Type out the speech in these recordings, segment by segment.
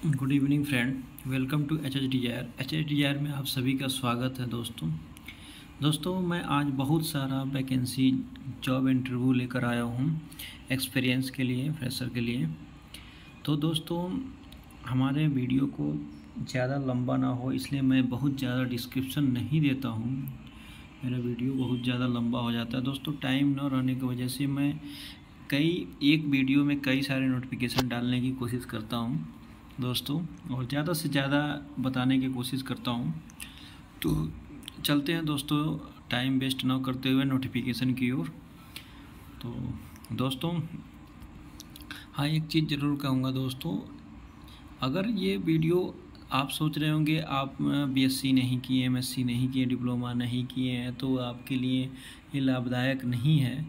Good evening friend, welcome to H H D R H H D R में आप सभी का स्वागत है दोस्तों। दोस्तों, मैं आज बहुत सारा वैकेंसी जॉब इंटरव्यू लेकर आया हूँ एक्सपीरियंस के लिए फ्रेशर के लिए। तो दोस्तों, हमारे वीडियो को ज़्यादा लंबा ना हो, इसलिए मैं बहुत ज़्यादा डिस्क्रिप्शन नहीं देता हूँ। मेरा वीडियो बहुत ज़्यादा लंबा हो जाता है। दोस्तों टाइम न रहने की वजह से मैं कई, एक वीडियो में कई सारे नोटिफिकेशन डालने की कोशिश करता हूँ। दोस्तों, और ज़्यादा से ज़्यादा बताने की कोशिश करता हूँ। तो चलते हैं दोस्तों टाइम वेस्ट ना करते हुए नोटिफिकेशन की ओर। तो दोस्तों हाँ एक चीज़ ज़रूर कहूँगा दोस्तों, अगर ये वीडियो आप सोच रहे होंगे, आप बीएससी नहीं किए एमएससी नहीं किए डिप्लोमा नहीं किए हैं तो आपके लिए ये लाभदायक नहीं है।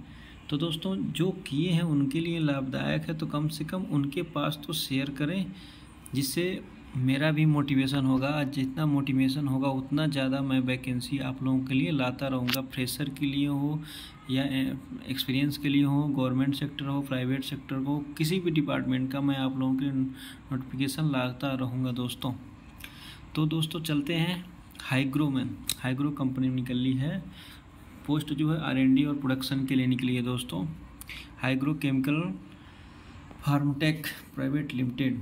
तो दोस्तों, जो किए हैं उनके लिए लाभदायक है तो कम से कम उनके पास तो शेयर करें। जिससे मेरा भी मोटिवेशन होगा। जितना मोटिवेशन होगा, उतना ज़्यादा मैं वैकेंसी आप लोगों के लिए लाता रहूँगा। फ्रेशर के लिए हो या एक्सपीरियंस के लिए हो गवर्नमेंट सेक्टर हो प्राइवेट सेक्टर हो, किसी भी डिपार्टमेंट का मैं आप लोगों के नोटिफिकेशन लाता रहूँगा दोस्तों। तो दोस्तों चलते हैं। हाइग्रो में। हाइग्रो कंपनी निकल ली है। पोस्ट जो है आरएनडी और प्रोडक्शन के लिए निकली है दोस्तों। Hygro chemical pharmtech private limited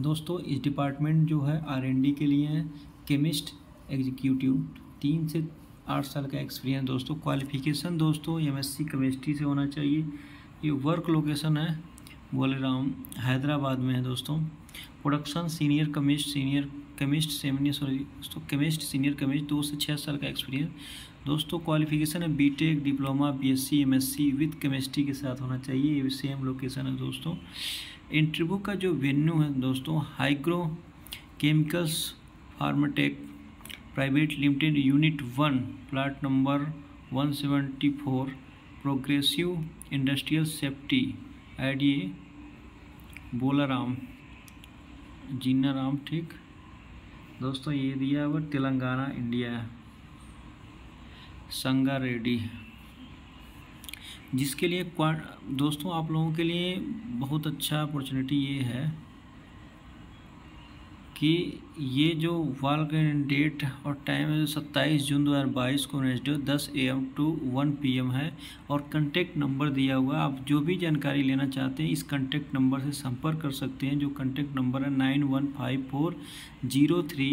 दोस्तों, इस डिपार्टमेंट जो है आर एन डी के लिए है, केमिस्ट, एग्जीक्यूटिव, तीन से आठ साल का एक्सपीरियंस दोस्तों क्वालिफिकेशन दोस्तों एम एस सी केमिस्ट्री से होना चाहिए। ये वर्क लोकेशन है बोले राम हैदराबाद में है दोस्तों। Production senior chemist senior chemist senior sorry दोस्तों केमिस्ट सीनियर केमिस्ट दो से छः साल का एक्सपीरियंस दोस्तों क्वालिफिकेशन है BTech diploma BSc MSc with chemistry के साथ होना चाहिए, ये सेम लोकेशन है दोस्तों। इंटरव्यू का जो वेन्यू है दोस्तों, Hygro chemicals pharmatech private limited unit one, plot number one seventy four, progressive industrial safety, IDA Bollaram Jinnaram ठीक? दोस्तों, ये दिया हुआ तेलंगाना, इंडिया संगा रेड्डी जिसके लिए दोस्तों, आप लोगों के लिए बहुत अच्छा अपॉर्चुनिटी ये है कि ये जो वाल डेट और टाइम है सत्ताईस जून 2022 को नेक्स्ट दस A M to one P M है और कंटेक्ट नंबर दिया हुआ है। आप जो भी जानकारी लेना चाहते हैं, इस कंटेक्ट नंबर से संपर्क कर सकते हैं, जो कंटेक्ट नंबर है nine one five four zero three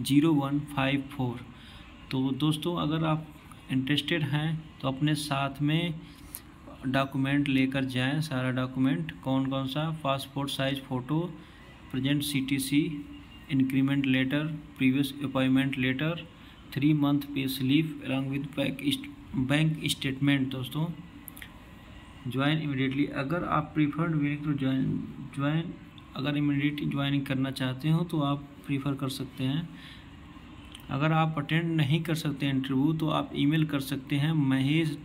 zero one five four. तो दोस्तों, अगर आप इंटरेस्टेड हैं तो अपने साथ में डॉक्यूमेंट लेकर जाएँ, सारा डॉक्यूमेंट कौन कौन सा passport size photo present CTC increment letter previous appointment letter three month pay slip along with bank statement दोस्तों। ज्वाइन इमिडिएटली अगर आप प्रीफर्ड विलिंग तो ज्वाइन ज्वाइन अगर इमिडिएटली ज्वाइनिंग करना चाहते हो तो आप प्रीफर कर सकते हैं। अगर आप अटेंड नहीं कर सकते इंटरव्यू तो आप ईमेल कर सकते हैं। Mahesh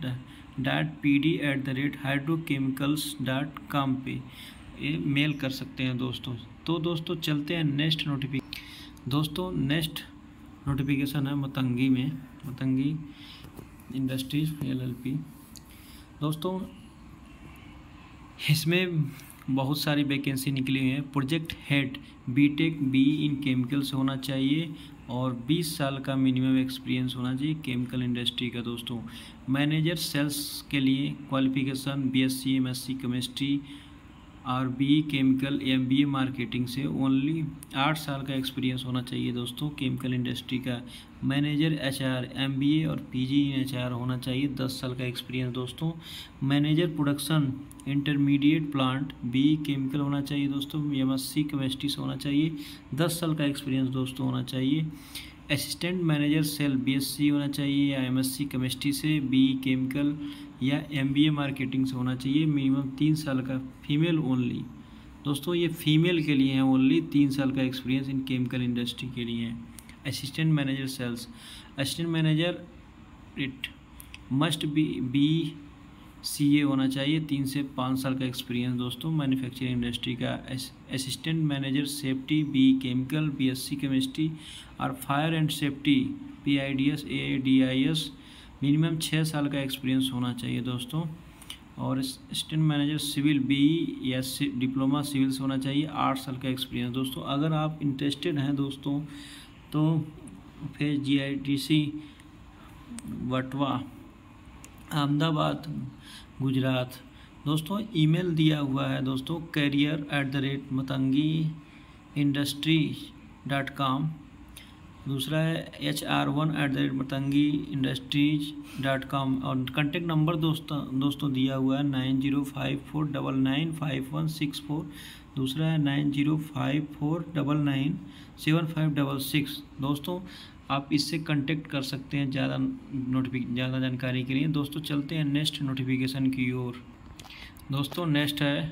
dot P D at the rate hydrochemicals dot com पे मेल कर सकते हैं दोस्तों। तो दोस्तों, चलते हैं नेक्स्ट नोटिफिक दोस्तों नेक्स्ट नोटिफिकेशन है मतंगी में, Matangi industries L L P दोस्तों, इसमें बहुत सारी वैकेंसी निकली हुई है। Project head BTech B in chemicals होना चाहिए और 20 साल का मिनिमम एक्सपीरियंस होना चाहिए केमिकल इंडस्ट्री का दोस्तों। मैनेजर सेल्स के लिए क्वालिफिकेशन बीएससी एमएससी केमिस्ट्री और B chemical M B A marketing से ओनली आठ साल का एक्सपीरियंस होना चाहिए दोस्तों। केमिकल इंडस्ट्री का manager H R M B A और पी जी एच आर होना चाहिए। दस साल का एक्सपीरियंस दोस्तों। Manager, production, intermediate plant, B chemical होना चाहिए दोस्तों। एम एस सी, केमिस्ट्री से होना चाहिए। दस साल का एक्सपीरियंस दोस्तों होना चाहिए। असिस्टेंट मैनेजर सेल बीएससी होना चाहिए या एमएससी केमिस्ट्री से बी केमिकल या एमबीए मार्केटिंग से होना चाहिए, मिनिमम तीन साल का फीमेल ओनली। दोस्तों, ये फीमेल के लिए हैं ओनली, तीन साल का एक्सपीरियंस इन केमिकल इंडस्ट्री के लिए है। Assistant manager sales. Assistant manager, it must be B C A होना चाहिए, तीन से पाँच साल का एक्सपीरियंस दोस्तों मैन्युफैक्चरिंग इंडस्ट्री का assistant manager safety B chemical B S C chemistry और fire and safety P I D S A D I S minimum छः साल का एक्सपीरियंस होना चाहिए दोस्तों। और असिस्टेंट मैनेजर सिविल बी या डिप्लोमा सिविल से होना चाहिए, आठ साल का एक्सपीरियंस दोस्तों। अगर आप इंटरेस्टेड हैं दोस्तों तो फिर G I T C Vatva Ahmedabad, Gujarat. दोस्तों, ईमेल दिया हुआ है दोस्तों career at the rate Matangi industry dot com दूसरा है H R one at the rate Matangi industries dot com और कंटेक्ट नंबर दोस्तों दोस्तों दिया हुआ है nine zero five four double nine five one six four दूसरा है nine zero five four double nine seven five double six दोस्तों आप इससे कांटेक्ट कर सकते हैं ज़्यादा नोटिफिक ज़्यादा जानकारी के लिए। दोस्तों, चलते हैं नेक्स्ट नोटिफिकेशन की ओर। दोस्तों नेक्स्ट है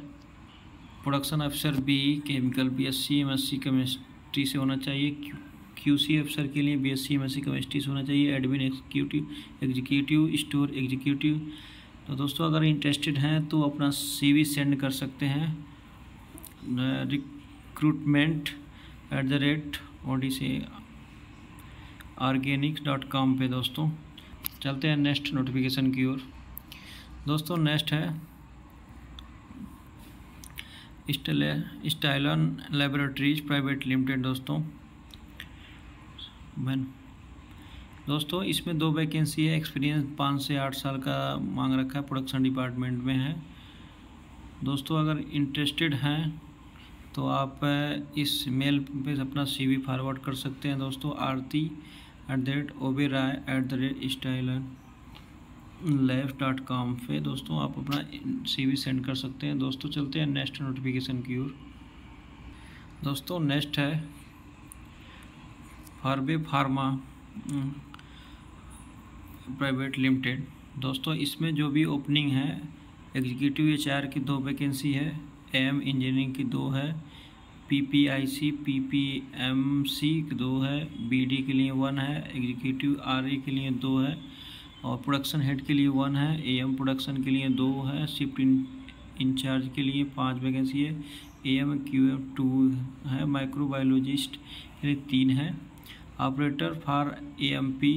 प्रोडक्शन अफसर B chemical B S C M S C chemistry से होना चाहिए। क्यू क्यूसी अफसर के लिए B S C M S C chemistry से होना चाहिए। Admin executive executive store executive तो दोस्तों, अगर इंटरेस्टेड हैं तो अपना सीवी सेंड कर सकते हैं। Recruitment at the rate OD से ऑर्गेनिक्स डॉट कॉम पर दोस्तों, चलते हैं नेक्स्ट नोटिफिकेशन की ओर। दोस्तों, नेक्स्ट है स्टाइलन लेबोरेटरीज प्राइवेट लिमिटेड दोस्तों। मैन, दोस्तों, इसमें दो वैकेंसी है, एक्सपीरियंस पाँच से आठ साल का मांग रखा है, प्रोडक्शन डिपार्टमेंट में है। दोस्तों, अगर इंटरेस्टेड हैं तो आप इस मेल पे अपना सीवी फॉरवर्ड कर सकते हैं दोस्तों, आरती एट द रेट ओबे राय at the rate style life dot com पे दोस्तों, आप अपना सीवी सेंड कर सकते हैं। दोस्तों, चलते हैं नेक्स्ट नोटिफिकेशन की ओर। दोस्तों नेक्स्ट है फार्बे फार्मा प्राइवेट लिमिटेड दोस्तों, इसमें जो भी ओपनिंग है एग्जीक्यूटिव एचआर की दो वैकेंसी है एम इंजीनियरिंग की दो है। पीपीआईसी पीपीएमसी दो है बीडी के लिए वन है एग्जीक्यूटिव आरए के लिए दो है, और प्रोडक्शन हेड के लिए वन है एएम प्रोडक्शन के लिए दो है शिफ्ट इंचार्ज के लिए पाँच वैकेंसी है एएम क्यू एम टू है माइक्रोबायोलॉजिस्ट के लिए तीन है। Operator for AMP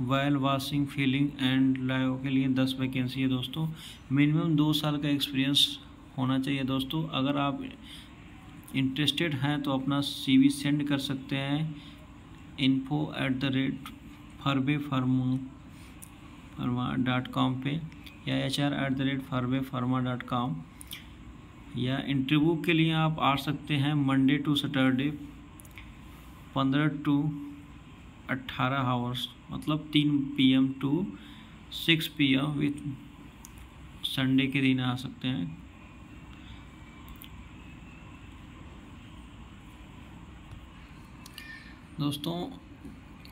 well washing feeling and live के लिए दस वैकेंसी है दोस्तों। मिनिमम दो साल का एक्सपीरियंस होना चाहिए दोस्तों। अगर आप इंटरेस्टेड हैं तो अपना सीवी सेंड कर सकते हैं। Info at the rate फरबे फार्मो pharma dot com पे या H R at the rate फरबे pharma dot com या इंटरव्यू के लिए आप आ सकते हैं मंडे टू सैटरडे पंद्रह टू अट्ठारह आवर्स मतलब तीन PM to six PM with Sunday के दिन आ सकते हैं। दोस्तों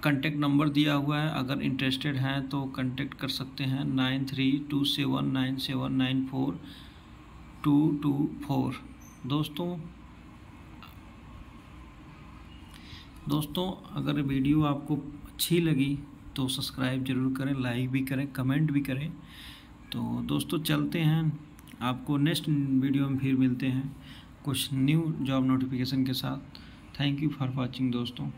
कंटेक्ट नंबर दिया हुआ है। अगर इंटरेस्टेड हैं तो कांटेक्ट कर सकते हैं nine three two seven nine seven nine four two two four दोस्तों दोस्तों, अगर वीडियो आपको अच्छी लगी तो सब्सक्राइब ज़रूर करें लाइक भी करें कमेंट भी करें। तो दोस्तों, चलते हैं। आपको नेक्स्ट वीडियो में फिर मिलते हैं कुछ न्यू जॉब नोटिफिकेशन के साथ। थैंक यू फॉर वॉचिंग दोस्तों।